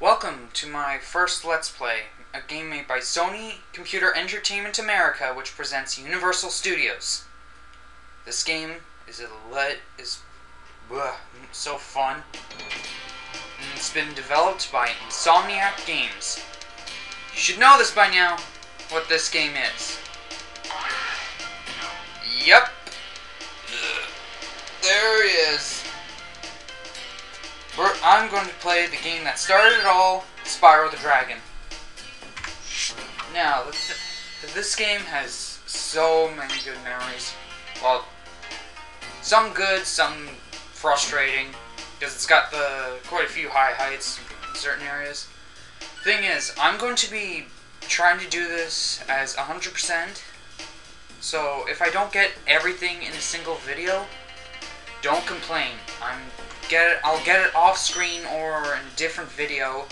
Welcome to my first Let's Play, a game made by Sony Computer Entertainment America, which presents Universal Studios. This game is a let is bleh, so fun. And it's been developed by Insomniac Games. You should know this by now, what this game is. Yep. There he is. We're, I'm going to play the game that started it all, Spyro the Dragon. Now, this game has so many good memories. Well, some good, some frustrating, because it's got the quite a few high heights in certain areas. Thing is, I'm going to be trying to do this as 100%. So if I don't get everything in a single video, don't complain. I'm get it. I'll get it off screen or in a different video.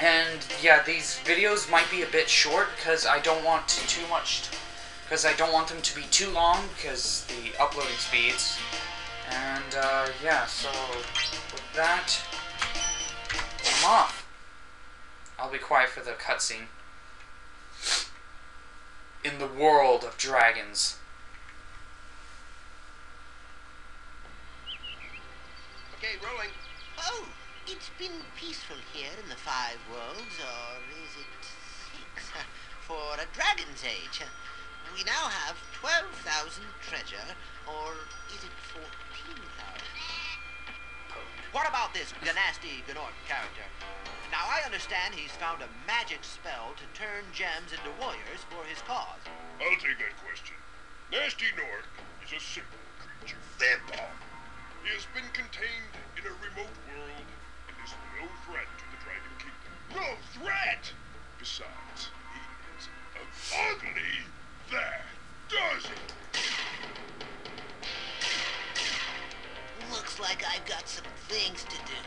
And yeah, these videos might be a bit short because I don't want too much. Because I don't want them to be too long because the uploading speeds. And uh, yeah, so with that, I'm off. I'll be quiet for the cutscene. In the world of dragons. Okay, rolling. Oh, it's been peaceful here in the Five Worlds, or is it six? For a dragon's age. We now have 12,000 treasure, or is it 14,000? What about this Gnasty Gnorc character? Now, I understand he's found a magic spell to turn gems into warriors for his cause. I'll take that question. Gnasty Gnorc is a simple creature. Vampire. He has been contained in a remote world and is no threat to the Dragon Kingdom. No threat! Besides, he is ugly. That does it. Looks like I've got some things to do.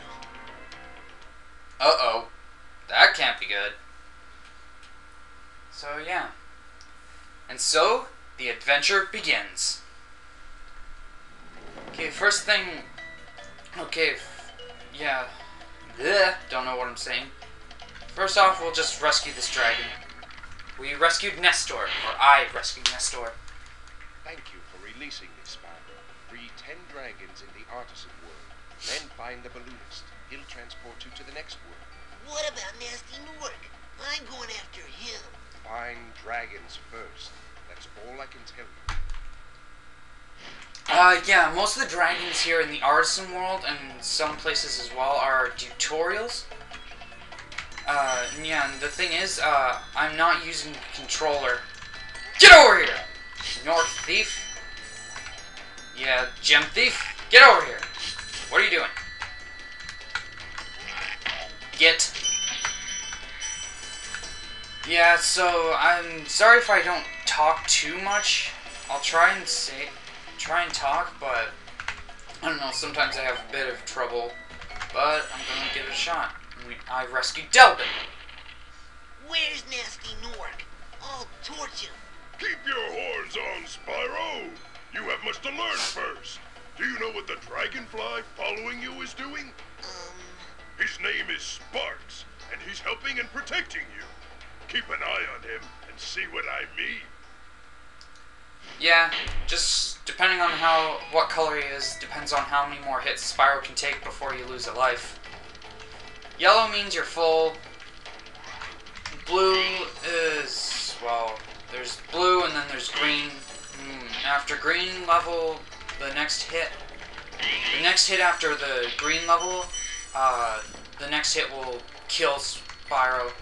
Uh-oh. That can't be good. So, yeah. And so, the adventure begins. Okay, first thing... Okay, f- yeah. Bleh, don't know what I'm saying. First off, we'll just rescue this dragon. We rescued Nestor, or I rescued Nestor. Thank you for releasing me, Spyro. Free ten dragons in the artisan world. Then find the balloonist. He'll transport you to the next world. What about Gnasty Gnorc? I'm going after him. Find dragons first. That's all I can tell you. Uh, yeah, most of the dragons here in the artisan world and some places as well are tutorials. Uh, yeah, and the thing is, uh, I'm not using controller. Get over here! North Thief. Yeah, Gem Thief. Get over here. What are you doing? Get. Yeah, so I'm sorry if I don't talk too much. I'll try and say, try and talk, but I don't know. Sometimes I have a bit of trouble, but I'm gonna give it a shot. I rescued Delbin. Where's Gnasty Gnorc? I'll torch him. Keep your horns on, Spyro. You have much to learn first. Do you know what the dragonfly following you is doing? Um, His name is Sparx, and he's helping and protecting you. Keep an eye on him and see what I mean. Yeah, just depending on how what color he is depends on how many more hits Spyro can take before you lose a life. Yellow means you're full. Blue is well, there's blue and then there's green. Mm, after green level, the next hit, the next hit after the green level, uh, the next hit will kill Spyro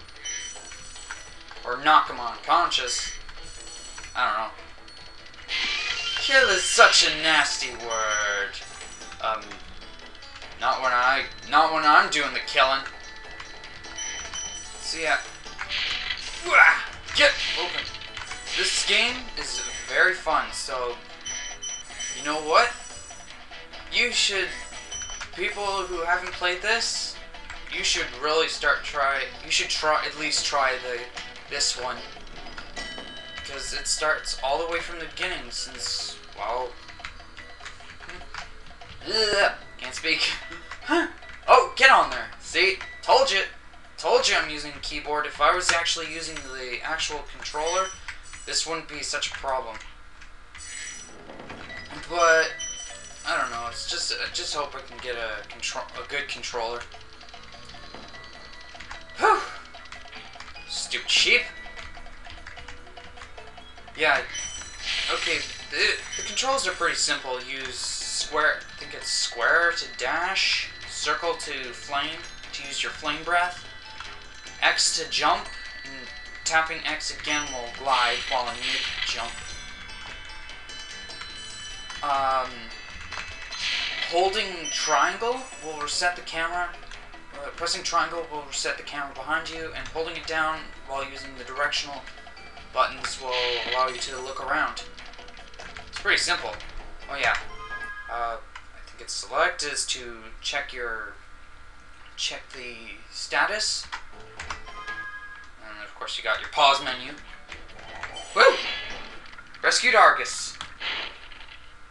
or knock him unconscious. I don't know. Kill is such a nasty word. Um, not when I, not when I'm doing the killing. So yeah, get open. This game is very fun. So, you know what? You should, people who haven't played this, you should really start try. You should try at least try the this one because it starts all the way from the beginning since well hmm. Ugh, can't speak oh get on there see Told you. Told you I'm using keyboard. If I was actually using the actual controller, this wouldn't be such a problem. But I don't know. It's just I just hope I can get a control a good controller. Whew. Stupid sheep. Yeah. Okay. The, the controls are pretty simple. Use square. I think it's square to dash. Circle to flame to use your flame breath. X to jump. And tapping X again will glide while in mid jump. Um, holding triangle will reset the camera. Uh, pressing triangle will reset the camera behind you, and holding it down while using the directional buttons will allow you to look around. It's pretty simple. Oh yeah. Uh, I think it's select is to check your check the status. And of course you got your pause menu. Woo! Rescued Argus.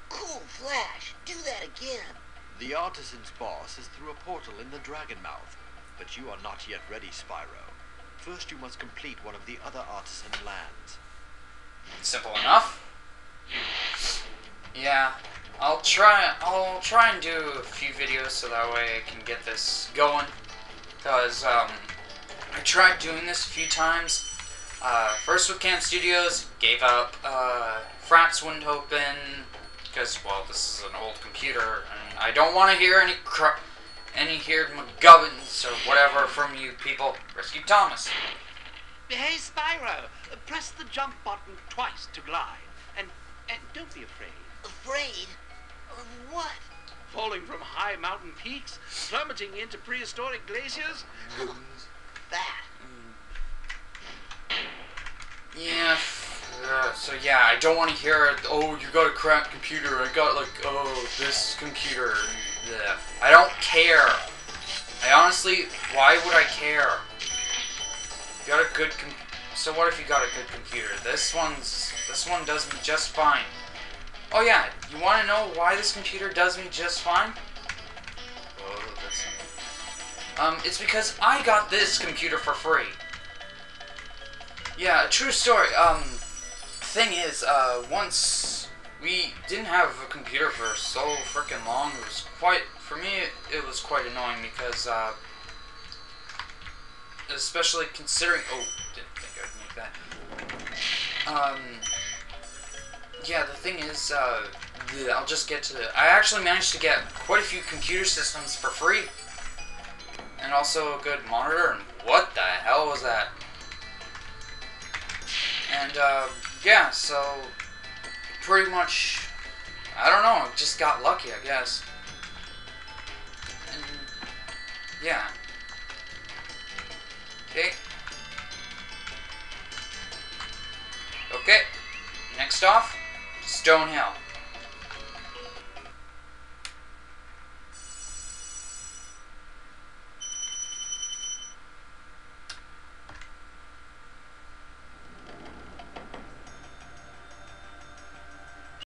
Cool Flash, do that again. The artisan's boss is through a portal in the Dragon Mouth, but you are not yet ready, Spyro. First, you must complete one of the other artisan lands. Simple enough. Yeah, I'll try. I'll try and do a few videos so that way I can get this going. Cause um, I tried doing this a few times. Uh, first with Cam Studios, gave up. Uh, Fraps wouldn't open because well, this is an old computer, and I don't want to hear any cr- any heard McGubbins or whatever from you people. Rescue Tomas. Hey, Spyro, press the jump button twice to glide. And, and don't be afraid. Afraid? Of what? Falling from high mountain peaks, plummeting into prehistoric glaciers. That. Yeah. Uh, so yeah, I don't want to hear. It, oh, you got a cracked computer. I got like, oh, this computer. I don't care. I honestly, why would I care? You got a good. Com- so what if you got a good computer? This one's. This one does me just fine. Oh yeah, you want to know why this computer does me just fine? Oh, that's. Um, it's because I got this computer for free. Yeah, true story. Um, thing is, uh, once we didn't have a computer for so freaking long, it was quite, for me, it, was quite annoying because, uh, especially considering, oh, didn't think I'd make that. Um, yeah, the thing is, uh, I'll just get to the, I actually managed to get quite a few computer systems for free. And also a good monitor, and what the hell was that? And uh, yeah, so pretty much, I don't know, just got lucky, I guess. And yeah. Okay. Okay. Next off, Stonehill.